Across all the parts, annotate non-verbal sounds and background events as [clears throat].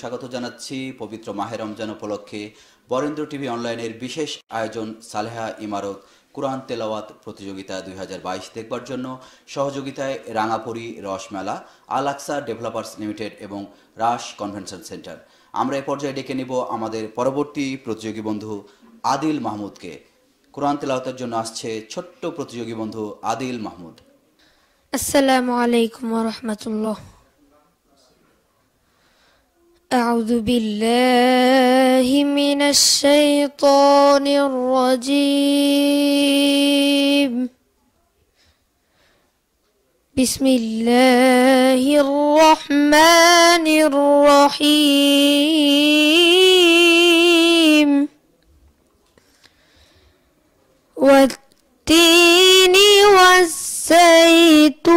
স্বাগত জানাচ্ছি পবিত্র মাহে রমজান উপলক্ষে বরেন্দ্র টিভি অনলাইনের বিশেষ আয়োজন সালেহা ইমারত কুরআন তেলাওয়াত প্রতিযোগিতা দুই দেখবার জন্য। সহযোগিতায় রাঙাপুরি রসমেলা আলাক্সা ডেভেলপার্স লিমিটেড এবং রাস কনভেনশন সেন্টার। আমরা এ পর্যায়ে ডেকে নিব আমাদের পরবর্তী প্রতিযোগী বন্ধু আদিল মাহমুদকে। কুরআন তেলাওয়াতের জন্য আসছে ছোট্ট প্রতিযোগী বন্ধু আদিল মাহমুদ। আসসালামু আলাইকুম রহমতুল্লাহ। أعوذ بالله من الشيطان الرجيم. بسم الله الرحمن الرحيم. والتين والزيتون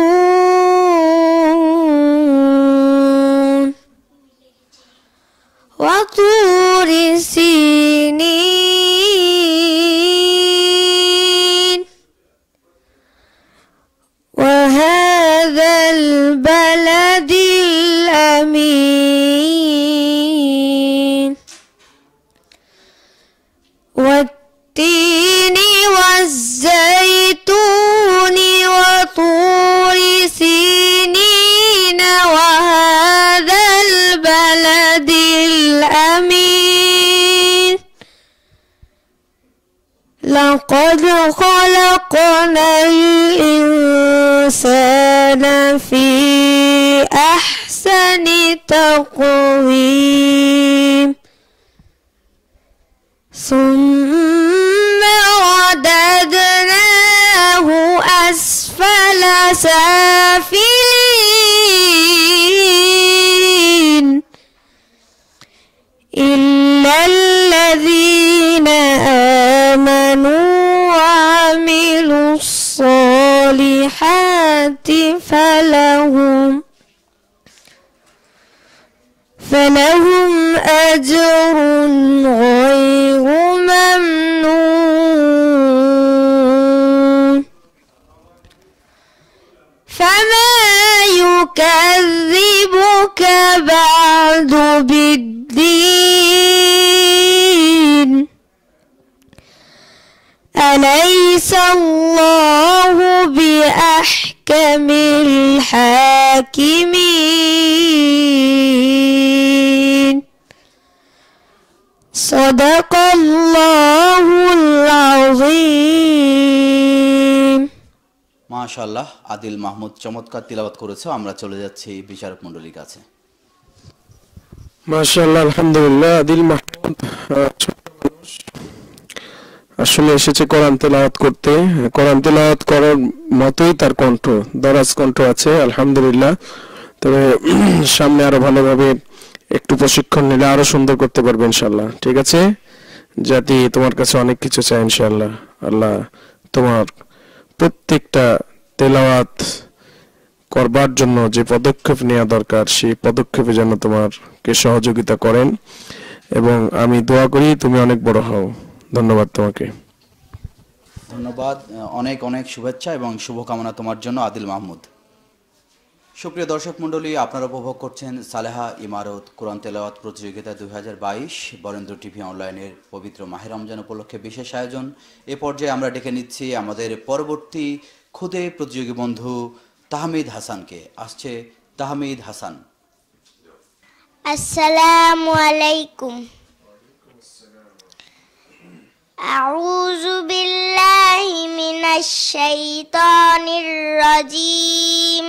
والتين والزيتون وطور سينين وهذا البلد الأمين. لقد خلقنا الإنسان في أحسن تقويم. ثم سافلين إلا الذين آمنوا وعملوا الصالحات فلهم فلهم أجر غير ممنون. فما يكذبك بعد بالدين. أليس الله بأحكم الحاكمين؟ মাশাল্লাহ আদিল মাহমুদ চমৎকার তিলাবাত করেছে। আমরা চলে যাচ্ছি বিচারক মণ্ডলীর কাছে। মাশাআল্লাহ, আলহামদুলিল্লাহ, আদিল মাহমুদ। আসলে এসেছে কোরআন তেলাওয়াত করতে। কোরআন তেলাওয়াত করার মতোই তার কণ্ঠ, দরাজ কণ্ঠ আছে, আলহামদুলিল্লাহ। তবে [clears throat] সামনে আরও ভালোভাবে একটু প্রশিক্ষণ নিলে আরও সুন্দর করতে পারবে ইনশাল্লাহ ঠিক আছে? জাতি তোমার কাছে অনেক কিছু চাই ইনশাল্লাহ আল্লাহ তোমার প্রত্যেকটা তেলাওয়াত করবার জন্য যে পদক্ষেপ নেওয়া দরকার, সেই পদক্ষেপে যেন তোমারকে সহযোগিতা করেন। এবং আমি দোয়া করি তুমি অনেক বড় হও। ধন্যবাদ তোমাকে। ধন্যবাদ। অনেক অনেক শুভেচ্ছা এবং শুভকামনা তোমার জন্য, আদিল মাহমুদ। সুপ্রিয় দর্শক মণ্ডলী, আপনারা উপভোগ করছেন সালেহা ইমারত কোরআন তেলাওয়াত প্রতিযোগিতা দুই হাজার বাইশ, বরেন্দ্র টিভি অনলাইনের পবিত্র মাহের রমজান উপলক্ষে বিশেষ আয়োজন। এ পর্যায়ে আমরা ডেকে নিচ্ছি আমাদের পরবর্তী খুদে প্রতিযোগী বন্ধু তাহমিদ হাসানকে আসছে তাহমিদ হাসান السلام عليكم أعوذ بالله من الشيطان الرجيم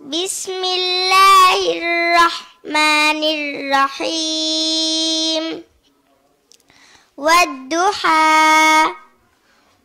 بسم الله الرحمن الرحيم والضحى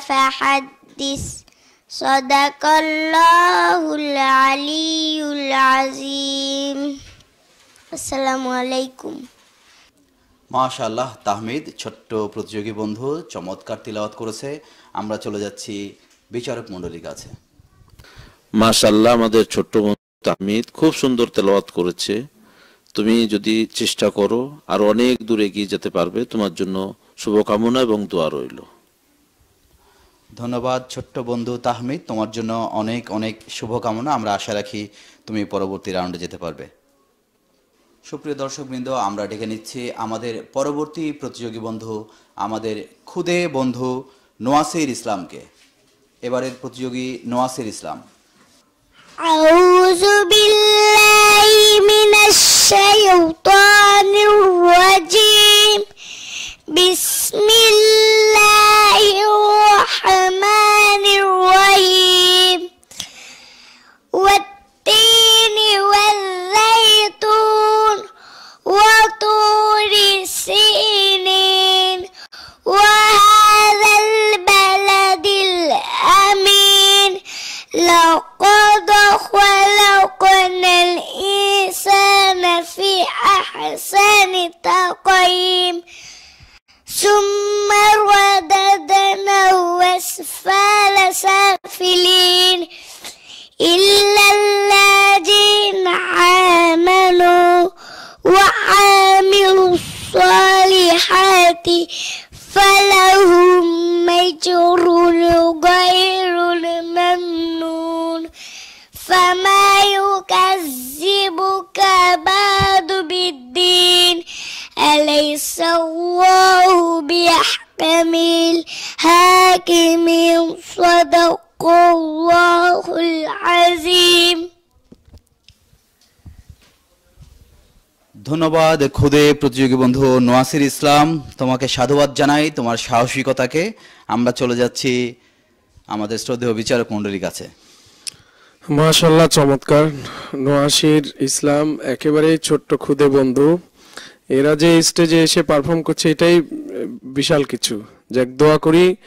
فحدث صدق الله العلي العظيم السلام عليكم মাশাআল্লাহ তাহমিদ ছোট্ট প্রতিযোগী বন্ধু চমৎকার তিলাওয়াত করেছে আমরা চলে যাচ্ছি বিচারক মণ্ডলীর কাছে মাশাল্লাহ আমাদের ছোট্ট বন্ধু তাহমিদ খুব সুন্দর তেলাওয়াত করেছে তুমি যদি চেষ্টা করো আর অনেক দূর এগিয়ে যেতে পারবে তোমার জন্য শুভকামনা এবং দোয়া রইল ধন্যবাদ ছোট্ট বন্ধু তাহমিদ। তোমার জন্য অনেক অনেক শুভকামনা। আমরা আশা রাখি তুমি পরবর্তী রাউন্ডে যেতে পারবে। সুপ্রিয় দর্শকবৃন্দ, আমরা ডেকে নিচ্ছি আমাদের পরবর্তী প্রতিযোগী বন্ধু, আমাদের খুদে বন্ধু নোয়াসির ইসলামকে। এবারের প্রতিযোগী নোয়াসির ইসলাম। আউযু বিল্লাহি মিন الحاكمين صدق الله العظيم ধন্যবাদ খুদে প্রতিযোগী বন্ধু নোয়াসির ইসলাম তোমাকে সাধুবাদ জানাই তোমার সাহসিকতাকে আমরা চলে যাচ্ছি আমাদের শ্রদ্ধেয় বিচারক মণ্ডলীর কাছে মাশাল্লাহ চমৎকার নোয়াশির ইসলাম একেবারেই ছোট্ট খুদে বন্ধু এরা যে স্টেজে এসে পারফর্ম করছে এটাই আহ, বিশাল কিছু যাক দোয়া করি আহ,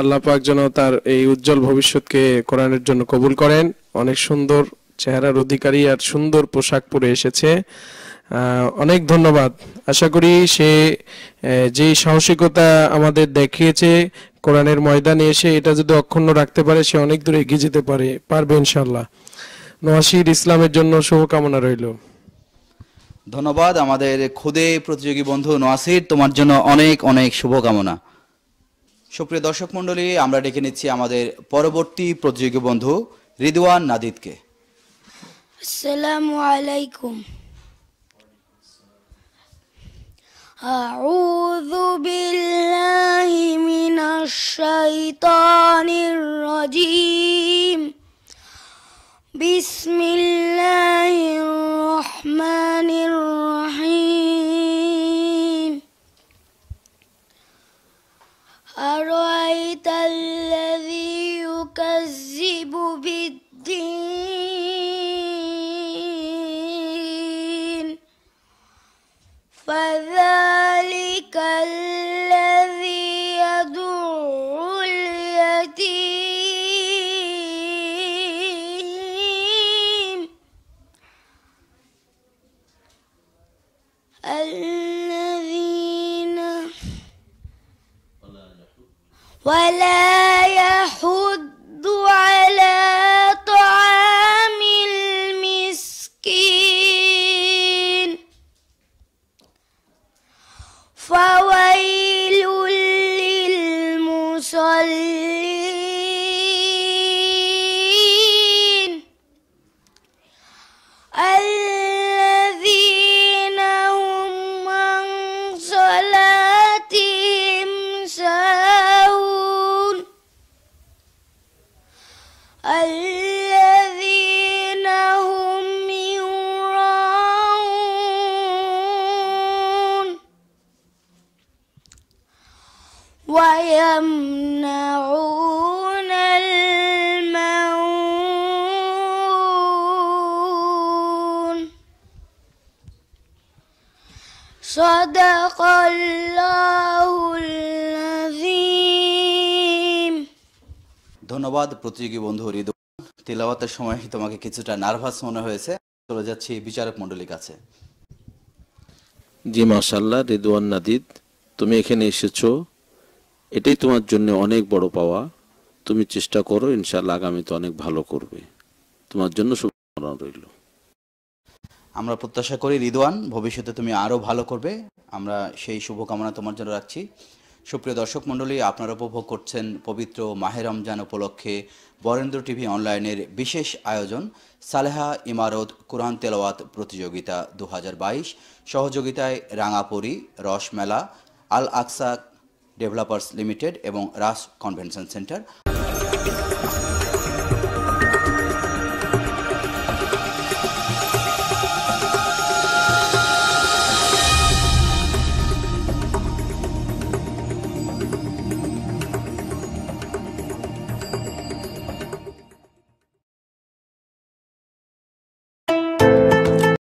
আল্লাহ পাক যেন তার এই উজ্জ্বল ভবিষ্যৎকে কোরআনের জন্য কবুল করেন। অনেক সুন্দর চেহারার অধিকারী আর সুন্দর পোশাক পরে এসেছে। অনেক ধন্যবাদ। আশা করি সে যে সাহসিকতা আমাদের দেখিয়েছে কোরআনের ময়দানে এসে, এটা যদি অক্ষুণ্ণ রাখতে পারে, সে অনেক দূর এগিয়ে যেতে পারে, পারবে ইনশাল্লাহ নোয়াশির ইসলামের জন্য শুভকামনা রইল। ধন্যবাদ। আমাদের খুদে প্রতিযোগী বন্ধু নোয়াসির তোমার জন্য অনেক অনেক শুভকামনা। সুপ্রিয় দর্শক মণ্ডলী আমরা ডেকে নিচ্ছি আমাদের পরবর্তী প্রতিযোগী বন্ধু রিদওয়ান নাদিদকে السلام عليكم أعوذ بالله من الشيطان الرجيم بسم الله الرحمن الرحيم أرأيت الذي يكذب بالدين؟ فذلك الذي يدعو اليتيم الذين ولا يحض على طعام المسكين. فويل للمصلين. يمنعون الماعون صدق الله العظيم ধন্যবাদ প্রতিযোগী বন্ধু রিদু তিলাওয়াতের সময় তোমাকে কিছুটা নার্ভাস মনে হয়েছে চলে যাচ্ছি বিচারক মণ্ডলীর কাছে জি মাশাল্লাহ রিদওয়ান নাদিদ তুমি এখানে এসেছো এটাই তোমার জন্য অনেক বড় পাওয়া। তুমি চেষ্টা করো ইনশাল্লাহ আগামীতে অনেক ভালো করবে। তোমার জন্য শুভকামনা রইল। আমরা প্রত্যাশা করি, রিদওয়ান, ভবিষ্যতে তুমি আরও ভালো করবে। আমরা সেই শুভকামনা তোমার জন্য রাখছি। সুপ্রিয় দর্শক মণ্ডলী, আপনারা উপভোগ করছেন পবিত্র মাহে রমজান উপলক্ষে বরেন্দ্র টিভি অনলাইনের বিশেষ আয়োজন, সালেহা ইমারত কোরআন তেলাওয়াত প্রতিযোগিতা দু হাজার বাইশ। সহযোগিতায় রাঙাপুরি রসমেলা আল আকসা ডেভেলপার্স লিমিটেড এবং রাস কনভেনশন সেন্টার।